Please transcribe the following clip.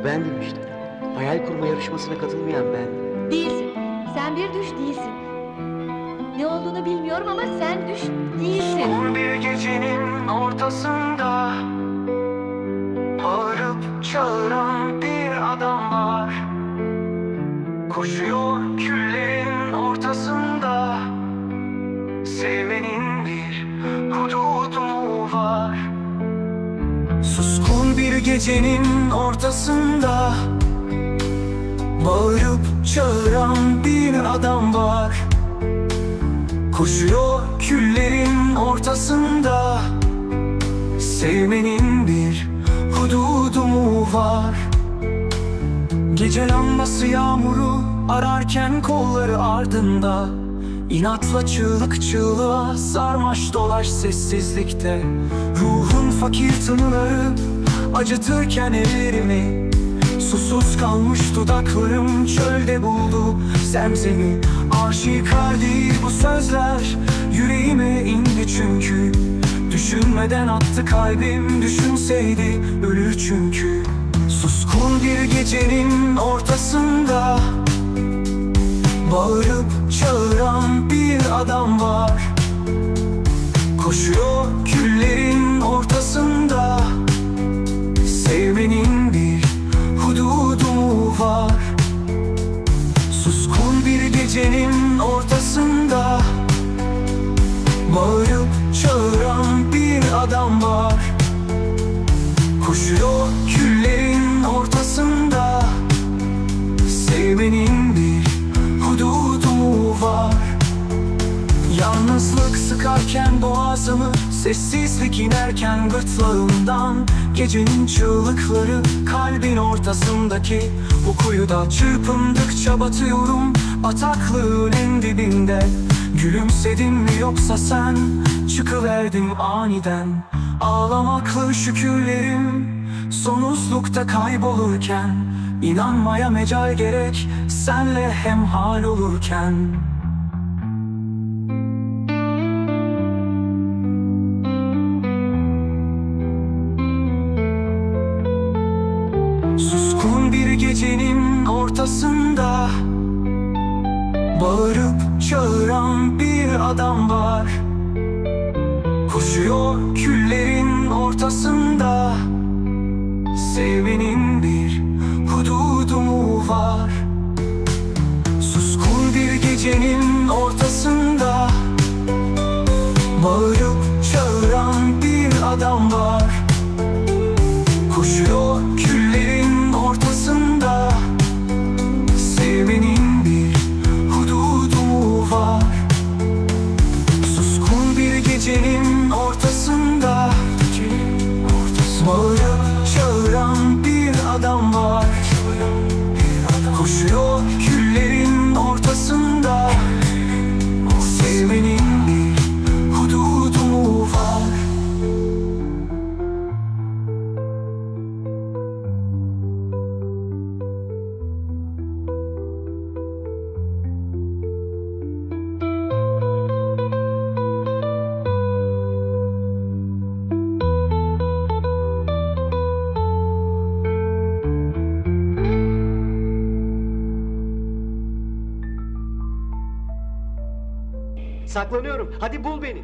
O bendim işte. Hayal kurma yarışmasına katılmayan ben. Değilsin. Sen bir düş değilsin. Ne olduğunu bilmiyorum ama sen düş değilsin. Bir gecenin ortasında Bağırıp çağıran bir adam var Koşuyor küllerin ortasında Sevmenin bir gecenin ortasında Bağırıp çağıran bir adam var. Koşuyor küllerin ortasında Sevmenin bir hududu mu var? Gece lambası yağmuru ararken kolları ardında İnatla çığlık çığlığa sarmaş dolaş sessizlikte. Ruhun fakir tınıları acıtırken ellerimi. Susuz kalmış dudaklarım çölde buldu zemzemi. Aşikar değil bu sözler yüreğime indi çünkü. Düşünmeden attı kalbim düşünseydi ölür çünkü. Suskun bir gecenin ortasında Bağırıp çağıran bir adam var. Koşuyor küllerin Bağırıp çağıran bir adam var. Koşuyor küllerin ortasında. Sevmenin bir hududu var. Yalnızlık sıkarken boğazımı Sessizlik inerken gırtlağımdan Gecenin çığlıkları kalbin ortasındaki Bu kuyuda çırpındıkça batıyorum. Bataklığın en dibinde Gülümsedin mi yoksa sen? Çıkıverdin aniden. Ağlamaklı şükürlerim Sonsuzlukta kaybolurken. İnanmaya mecal gerek Senle hemhal olurken. Suskun bir gecenin ortasında Bağırıp çağıran bir adam var. Koşuyor küllerin ortasında. Sevmenin bir hududu mu var? Suskun bir gecenin ortasında. Bağırıp çağıran bir adam var Saklanıyorum. Hadi bul beni.